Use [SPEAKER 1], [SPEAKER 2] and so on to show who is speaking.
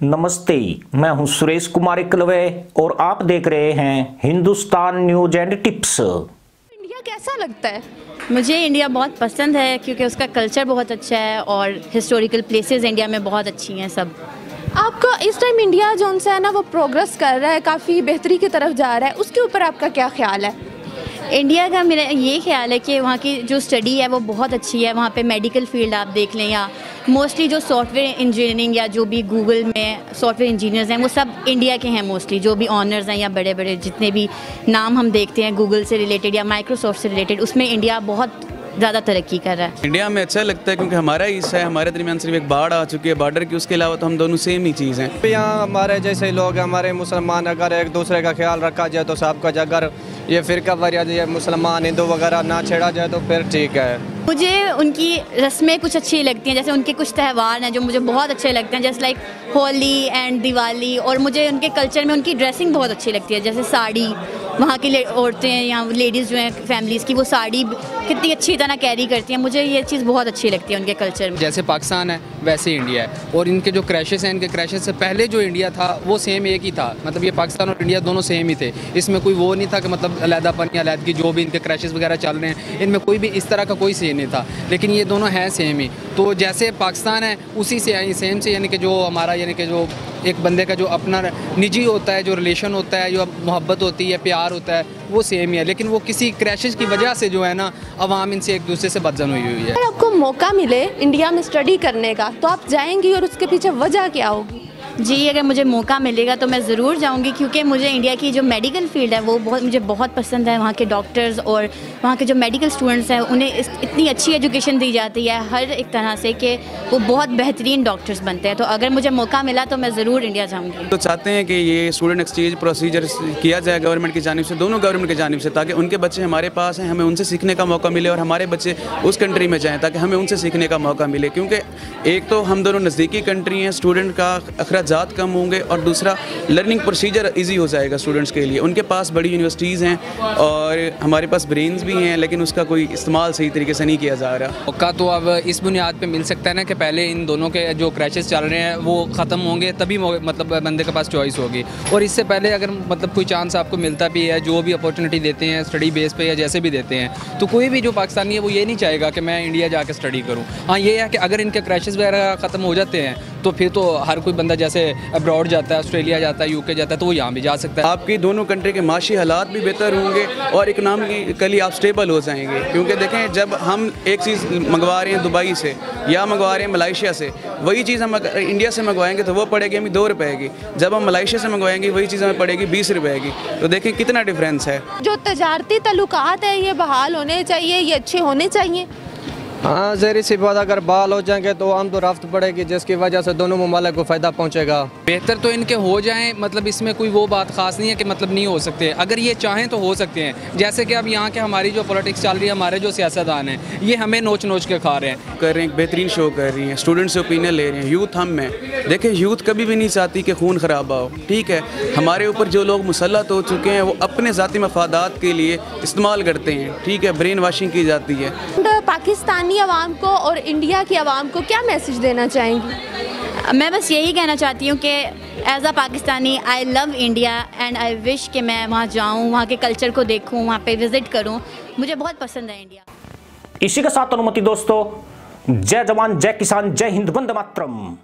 [SPEAKER 1] नमस्ते मैं हूँ सुरेश कुमार इकलवे और आप देख रहे हैं Hindustan news and tips.
[SPEAKER 2] India कैसा लगता है?
[SPEAKER 3] मुझे इंडिया बहुत पसंद है क्योंकि उसका कल्चर बहुत अच्छा है और हिस्टोरिकल प्लेसेस इंडिया में बहुत अच्छी हैं सब।
[SPEAKER 2] आपका इस टाइम इंडिया जो सा है ना वो प्रोग्रेस कर रहा है काफ़ी बेहतरी की तरफ़ जा रहा है। उसके ऊपर आपका क्या ख्याल है?
[SPEAKER 3] इंडिया का मेरा ये ख्याल है कि वहाँ की जो स्टडी है वो बहुत अच्छी है। वहाँ पे मेडिकल फ़ील्ड आप देख लें या मोस्टली जो सॉफ्टवेयर इंजीनियरिंग या जो भी गूगल में सॉफ्टवेयर इंजीनियर्स हैं वो सब इंडिया के हैं मोस्टली जो भी ऑनर्स हैं या बड़े बड़े जितने भी नाम हम देखते हैं गूगल से रिलेटेड या माइक्रोसॉफ्ट से रिलेटेड उसमें इंडिया बहुत ज़्यादा तरक्की कर रहा है।
[SPEAKER 4] इंडिया में अच्छा लगता है क्योंकि हमारा ही हिस्सा है हमारे दरमियान सिर्फ़ एक बाढ़ आ चुकी है। बॉर्डर की उसके अलावा तो हम दोनों सेम ही चीज़ हैं।
[SPEAKER 5] यहाँ हमारे जैसे लोग हमारे मुसलमान अगर एक दूसरे का ख्याल रखा जाए तो सबका अगर ये फ़िरका वरियाद ये मुसलमान, हिंदू वगैरह ना छेड़ा जाए तो फिर ठीक है।
[SPEAKER 3] मुझे उनकी रस्में कुछ अच्छी लगती हैं, जैसे उनके कुछ त्यौहार हैं जो मुझे बहुत अच्छे लगते हैं, जैसे लाइक होली एंड दिवाली और मुझे उनके कल्चर में उनकी ड्रेसिंग बहुत अच्छी लगती है, जैसे साड़ी वहाँ की औरतें या लेडीज़ जो हैं फैमिलीज़ की, वो साड़ी कितनी अच्छी तरह कैरी करती हैं। मुझे ये चीज़ बहुत अच्छी लगती है उनके कल्चर में।
[SPEAKER 6] जैसे पाकिस्तान है, वैसे इंडिया है। और इनके जो क्रैशेस हैं, इनके क्रैशेस से पहले जो इंडिया था, वो सेम एक ही था। मतलब ये पाकिस्तान और इंडिया दोनों सेम ही थे। इसमें कोई वो नहीं था कि मतलब अलहदापन या अलहदगी, जो भी इनके क्रैशेस वगैरह चल रहे हैं, इनमें कोई भी इस तरह का कोई सीन नहीं था। लेकिन ये दोनों हैं सेम ही। तो जैसे पाकिस्तान है, उसी से सेम से यानी कि जो हमारा यानी कि जो एक बंदे का जो अपना निजी होता है, जो रिलेशन होता है, जो मोहब्बत होती है, प्यार होता है, वो सेम ही है। लेकिन वो किसी क्रैशेज की वजह से जो है ना आवाम इनसे एक दूसरे से बदजन हुई हुई है।
[SPEAKER 2] अगर आपको मौका मिले इंडिया में स्टडी करने का तो आप जाएँगी और उसके पीछे वजह क्या होगी?
[SPEAKER 3] जी, अगर मुझे मौका मिलेगा तो मैं ज़रूर जाऊँगी, क्योंकि मुझे इंडिया की जो मेडिकल फ़ील्ड है, वो बहुत, मुझे बहुत पसंद है। वहाँ के डॉक्टर्स और वहाँ के जो मेडिकल स्टूडेंट्स हैं, उन्हें इतनी अच्छी एजुकेशन दी जाती है हर एक तरह से कि वो बहुत बेहतरीन डॉक्टर्स बनते हैं। तो अगर मुझे मौका मिला तो मैं ज़रूर इंडिया जाऊँगी।
[SPEAKER 4] तो चाहते हैं कि ये स्टूडेंट एक्सचेंज प्रोसीजर किया जाए गवर्नमेंट की जानब से, दोनों गवर्नमेंट की जानब से, ताकि उनके बच्चे हमारे पास हैं, हमें उनसे सीखने का मौका मिले और हमारे बच्चे उस कंट्री में जाएँ, ताकि हमें उनसे सीखने का मौका मिले। क्योंकि एक तो हम दोनों नज़दीकी कंट्री हैं स्टूडेंट का अखराज कम होंगे और दूसरा लर्निंग प्रोसीजर इजी हो जाएगा स्टूडेंट्स के लिए। उनके पास बड़ी यूनिवर्सिटीज़ हैं और हमारे पास ब्रेन्स भी हैं, लेकिन उसका कोई इस्तेमाल सही तरीके से नहीं किया जा रहा।
[SPEAKER 6] मौका तो अब इस बुनियाद पर मिल सकता है ना कि पहले इन दोनों के जो क्रैशेस चल रहे हैं, वो ख़त्म होंगे, तभी मतलब बंदे के पास चॉइस होगी। और इससे पहले अगर मतलब कोई चांस आपको मिलता भी है, जो भी अपॉर्चुनिटी देते हैं स्टडी बेस पे या जैसे भी देते हैं तो कोई भी जो पाकिस्तानी है, वो ये नहीं चाहेगा कि मैं इंडिया जाकर स्टडी करूँ। हाँ ये है कि अगर इनके क्रैशेस वगैरह ख़त्म हो जाते हैं तो फिर तो हर कोई बंदा जैसे अब्रॉड जाता है ऑस्ट्रेलिया जाता है यूके जाता है तो वो यहाँ भी जा सकता है।
[SPEAKER 4] आपकी दोनों कंट्री के माशी हालात भी बेहतर होंगे और इकनॉमिकली आप स्टेबल हो जाएँगे। क्योंकि देखें जब हम एक चीज़ मंगवा रहे हैं दुबई से या मंगवा रहे हैं मलाइशिया से वही चीज़ हम इंडिया से मंगवाएँगे तो वो पड़ेगी हमें दो रुपए की। जब हम मलाइशिया से मंगवाएँगे वही चीज़ हमें पड़ेगी बीस रुपए की। तो देखें कितना डिफरेंस है।
[SPEAKER 2] जो तजारती तल्लुकात है ये बहाल होने चाहिए ये अच्छे होने चाहिए।
[SPEAKER 5] हाँ जहरी सी बात अगर बाल हो जाएँगे तो हम तो रफ्त पड़ेगी जिसकी वजह से दोनों ममालिक को फ़ायदा पहुँचेगा।
[SPEAKER 6] बेहतर तो इनके हो जाएँ मतलब इसमें कोई वो बात ख़ास नहीं है कि मतलब नहीं हो सकते। अगर ये चाहें तो हो सकते हैं। जैसे कि अब यहाँ के हमारी जो पॉलिटिक्स चल रही है हमारे जो सियासतदान हैं ये हमें नोच नोच के खा रहे हैं।
[SPEAKER 4] कर रहे हैं बेहतरीन शो कर रही हैं स्टूडेंट से ओपिनियन ले रहे हैं यूथ हम में देखें यूथ कभी भी नहीं चाहती कि खून ख़राब हो ठीक है? हमारे ऊपर जो लोग मुसलत हो चुके हैं वो अपने ज़ाती मफादात के लिए इस्तेमाल करते हैं ठीक है? ब्रेन वाशिंग की जाती है।
[SPEAKER 2] पाकिस्तानी आवाम को और इंडिया की आवाम को क्या मैसेज देना चाहेंगी?
[SPEAKER 3] मैं बस यही कहना चाहती हूँ कि as a Pakistani I love India and I wish कि मैं वहाँ जाऊँ वहाँ के कल्चर को देखूँ वहाँ पे विज़िट करूँ। मुझे बहुत पसंद है इंडिया
[SPEAKER 1] इसी के साथ अनुमति दोस्तों जय जवान जय किसान जय हिंद बंद मातरम।